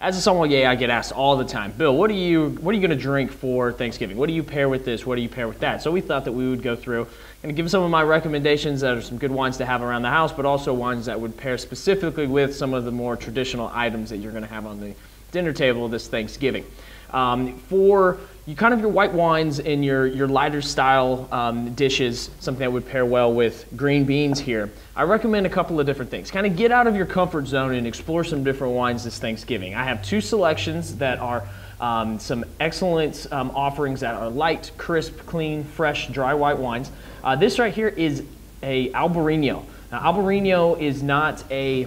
as a sommelier, I get asked all the time, Bill, what are you what are you going to drink for Thanksgiving? What do you pair with this? What do you pair with that? So we thought that we would go through and give some of my recommendations that are some good wines to have around the house, but also wines that would pair specifically with some of the more traditional items that you're going to have on the dinner table this Thanksgiving. Um, for you kind of your white wines and your, your lighter style um, dishes, something that would pair well with green beans here, I recommend a couple of different things. Kind of get out of your comfort zone and explore some different wines this Thanksgiving. I have two selections that are um, some excellent um, offerings that are light, crisp, clean, fresh, dry white wines. Uh, this right here is a Albarino. Now, Albarino is not a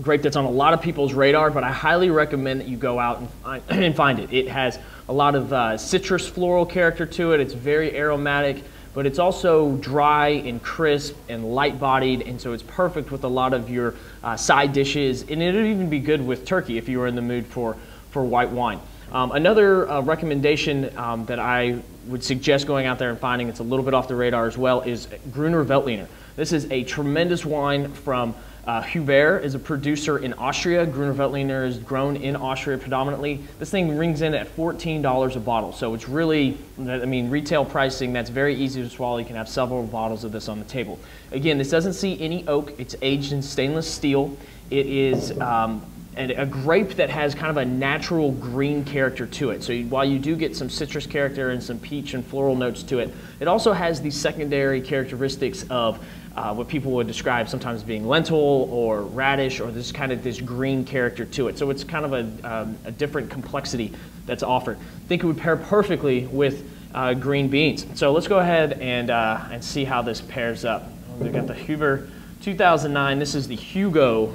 grape that's on a lot of people's radar, but I highly recommend that you go out and find, and find it. It has a lot of uh, citrus floral character to it. It's very aromatic, but it's also dry and crisp and light bodied, and so it's perfect with a lot of your uh, side dishes. And it'll even be good with turkey if you are in the mood for, for white wine. Um, another uh, recommendation um, that I would suggest going out there and finding, it's a little bit off the radar as well, is Gruner Veltliner. This is a tremendous wine from uh, Hubert is a producer in Austria. Gruner Veltliner is grown in Austria predominantly. This thing rings in at $14 a bottle. So it's really, I mean, retail pricing that's very easy to swallow. You can have several bottles of this on the table. Again, this doesn't see any oak. It's aged in stainless steel. It is um, a grape that has kind of a natural green character to it. So while you do get some citrus character and some peach and floral notes to it, it also has these secondary characteristics of uh, what people would describe sometimes being lentil or radish or this kind of this green character to it. So it's kind of a, um, a different complexity that's offered. I think it would pair perfectly with uh, green beans. So let's go ahead and, uh, and see how this pairs up. We've got the Huber 2009. This is the Hugo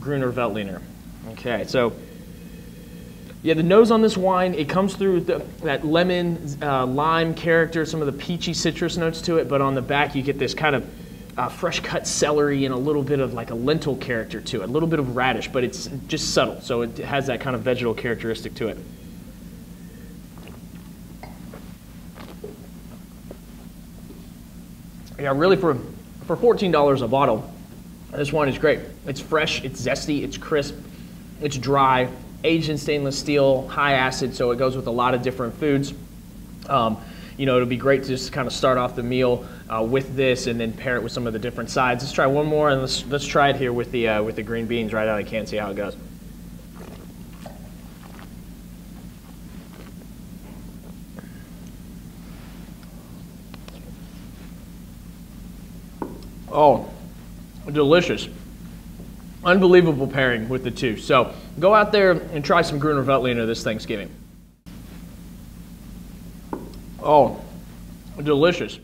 Gruner Veltliner. Okay, so yeah, the nose on this wine, it comes through the, that lemon, uh, lime character, some of the peachy citrus notes to it, but on the back you get this kind of uh, fresh cut celery and a little bit of like a lentil character to it, a little bit of radish, but it's just subtle, so it has that kind of vegetal characteristic to it. Yeah, really for for fourteen dollars a bottle, this wine is great. It's fresh, it's zesty, it's crisp, it's dry, aged in stainless steel, high acid, so it goes with a lot of different foods. Um, you know, it'll be great to just kind of start off the meal uh, with this and then pair it with some of the different sides. Let's try one more and let's, let's try it here with the, uh, with the green beans right out of the can, see how it goes. Oh, delicious. Unbelievable pairing with the two. So go out there and try some Gruner Veltliner this Thanksgiving. Oh, delicious.